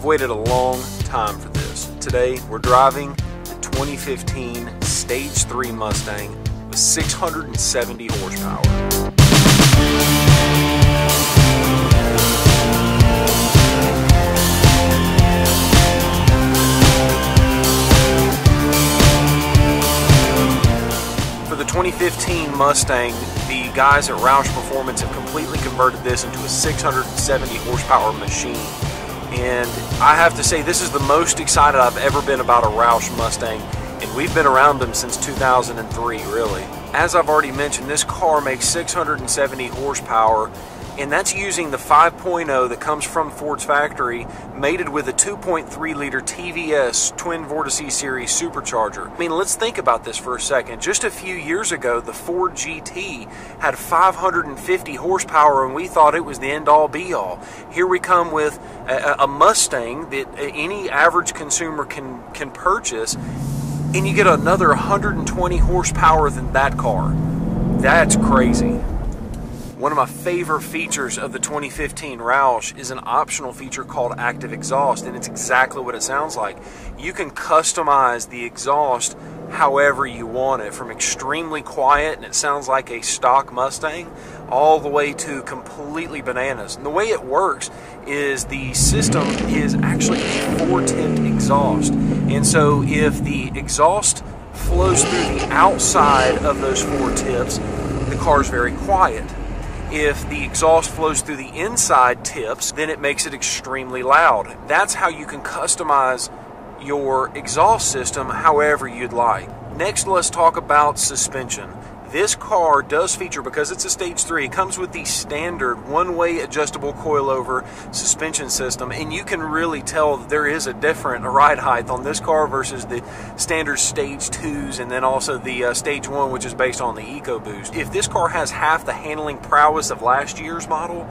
I've waited a long time for this. Today, we're driving the 2015 Stage 3 Mustang with 670 horsepower. For the 2015 Mustang, the guys at Roush Performance have completely converted this into a 670 horsepower machine. And I have to say, this is the most excited I've ever been about a Roush Mustang, and we've been around them since 2003, really. As I've already mentioned, this car makes 670 horsepower, and that's using the 5.0 that comes from Ford's factory, mated with a 2.3 liter TVS twin Vortice series supercharger. I mean, let's think about this for a second. Just a few years ago, the Ford GT had 550 horsepower, and we thought it was the end all be all. Here we come with a, a Mustang that uh, any average consumer can, can purchase, and you get another 120 horsepower than that car. That's crazy. One of my favorite features of the 2015 Roush is an optional feature called Active Exhaust, and it's exactly what it sounds like. You can customize the exhaust however you want it, from extremely quiet and it sounds like a stock Mustang, all the way to completely bananas. And the way it works is the system is actually a four tipped exhaust, and so if the exhaust flows through the outside of those four tips, the car is very quiet if the exhaust flows through the inside tips, then it makes it extremely loud. That's how you can customize your exhaust system however you'd like. Next, let's talk about suspension. This car does feature, because it's a stage 3, it comes with the standard one-way adjustable coilover suspension system, and you can really tell there is a different ride height on this car versus the standard stage 2s and then also the uh, stage 1, which is based on the EcoBoost. If this car has half the handling prowess of last year's model,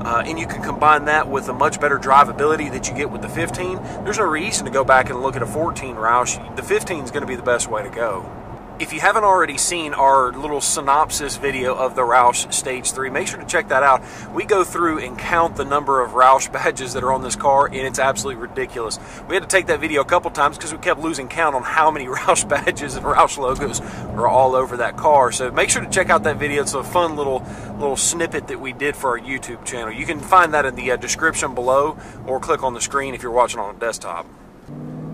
uh, and you can combine that with a much better drivability that you get with the 15, there's no reason to go back and look at a 14 Roush. The 15 is going to be the best way to go. If you haven't already seen our little synopsis video of the Roush Stage 3, make sure to check that out. We go through and count the number of Roush badges that are on this car, and it's absolutely ridiculous. We had to take that video a couple times because we kept losing count on how many Roush badges and Roush logos are all over that car. So make sure to check out that video. It's a fun little little snippet that we did for our YouTube channel. You can find that in the uh, description below or click on the screen if you're watching on a desktop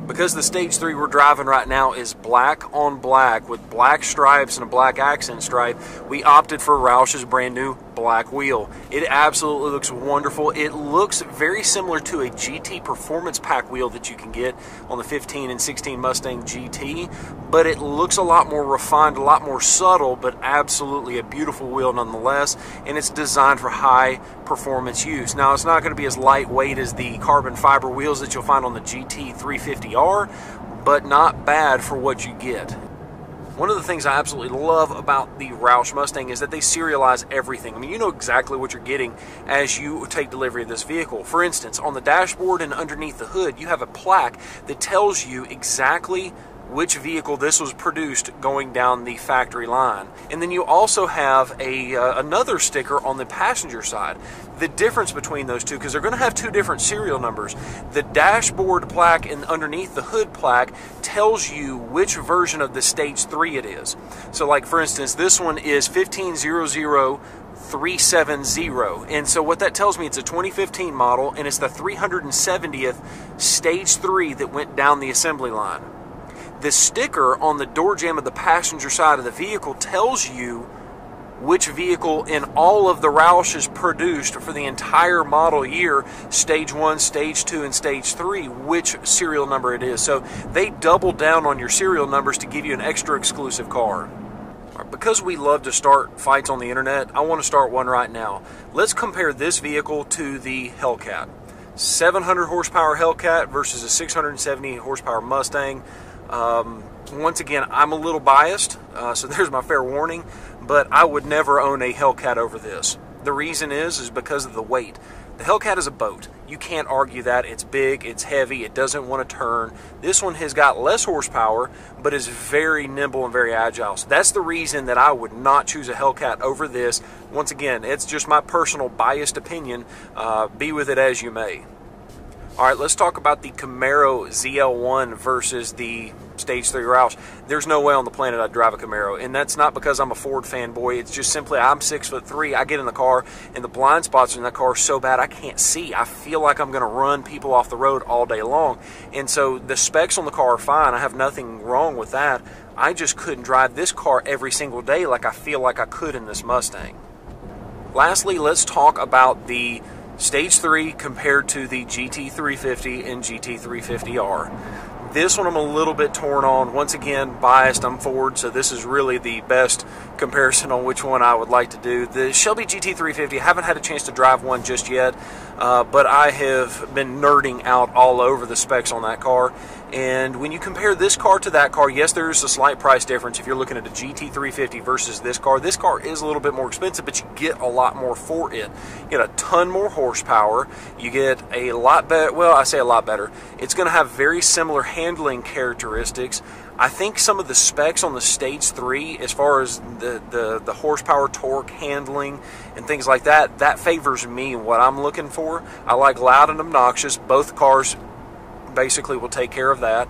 because the stage 3 we're driving right now is black on black with black stripes and a black accent stripe we opted for Roush's brand new black wheel. It absolutely looks wonderful. It looks very similar to a GT performance pack wheel that you can get on the 15 and 16 Mustang GT but it looks a lot more refined a lot more subtle but absolutely a beautiful wheel nonetheless and it's designed for high performance use. Now it's not going to be as lightweight as the carbon fiber wheels that you'll find on the GT 350R, but not bad for what you get. One of the things I absolutely love about the Roush Mustang is that they serialize everything. I mean, you know exactly what you're getting as you take delivery of this vehicle. For instance, on the dashboard and underneath the hood, you have a plaque that tells you exactly which vehicle this was produced going down the factory line. And then you also have a uh, another sticker on the passenger side. The difference between those two, because they're going to have two different serial numbers. The dashboard plaque and underneath the hood plaque tells you which version of the Stage 3 it is. So like for instance, this one is 1500 370. And so what that tells me, it's a 2015 model, and it's the 370th Stage 3 that went down the assembly line the sticker on the door jamb of the passenger side of the vehicle tells you which vehicle in all of the Roush's produced for the entire model year, stage one, stage two, and stage three, which serial number it is. So they double down on your serial numbers to give you an extra exclusive car. Because we love to start fights on the internet, I want to start one right now. Let's compare this vehicle to the Hellcat. 700 horsepower Hellcat versus a 670 horsepower Mustang. Um, once again, I'm a little biased, uh, so there's my fair warning, but I would never own a Hellcat over this. The reason is, is because of the weight. The Hellcat is a boat. You can't argue that. It's big, it's heavy, it doesn't want to turn. This one has got less horsepower, but is very nimble and very agile. So that's the reason that I would not choose a Hellcat over this. Once again, it's just my personal biased opinion. Uh, be with it as you may. All right, let's talk about the Camaro ZL1 versus the Stage 3 Roush. There's no way on the planet I'd drive a Camaro, and that's not because I'm a Ford fanboy. It's just simply I'm six foot three. I get in the car, and the blind spots in that car are so bad I can't see. I feel like I'm going to run people off the road all day long, and so the specs on the car are fine. I have nothing wrong with that. I just couldn't drive this car every single day like I feel like I could in this Mustang. Lastly, let's talk about the Stage 3 compared to the GT350 and GT350R. This one I'm a little bit torn on. Once again, biased. I'm Ford, so this is really the best comparison on which one I would like to do. The Shelby GT350, I haven't had a chance to drive one just yet, uh, but I have been nerding out all over the specs on that car. And when you compare this car to that car, yes, there is a slight price difference if you're looking at a GT350 versus this car. This car is a little bit more expensive, but you get a lot more for it. You get a ton more horsepower. You get a lot better, well, I say a lot better. It's going to have very similar handling characteristics. I think some of the specs on the Stage 3, as far as the, the, the horsepower, torque, handling, and things like that, that favors me and what I'm looking for. I like loud and obnoxious. Both cars basically will take care of that.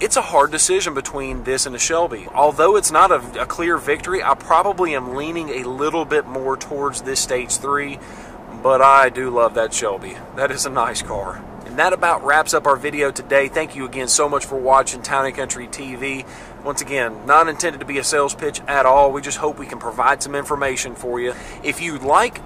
It's a hard decision between this and a Shelby. Although it's not a, a clear victory, I probably am leaning a little bit more towards this Stage 3, but I do love that Shelby. That is a nice car. And that about wraps up our video today. Thank you again so much for watching Town and Country TV. Once again, not intended to be a sales pitch at all. We just hope we can provide some information for you. If you like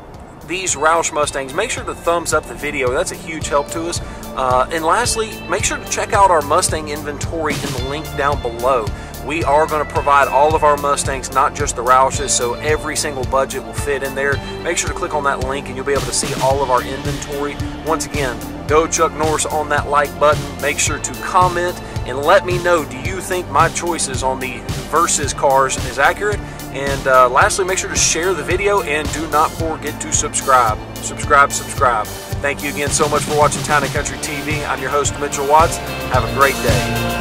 these Roush Mustangs, make sure to thumbs up the video. That's a huge help to us. Uh, and lastly, make sure to check out our Mustang inventory in the link down below. We are going to provide all of our Mustangs, not just the Roushes, so every single budget will fit in there. Make sure to click on that link and you'll be able to see all of our inventory. Once again, go Chuck Norris on that like button. Make sure to comment and let me know, do you think my choices on the Versus cars is accurate? And uh, lastly, make sure to share the video and do not forget to subscribe. Subscribe, subscribe. Thank you again so much for watching Town Country TV. I'm your host, Mitchell Watts. Have a great day.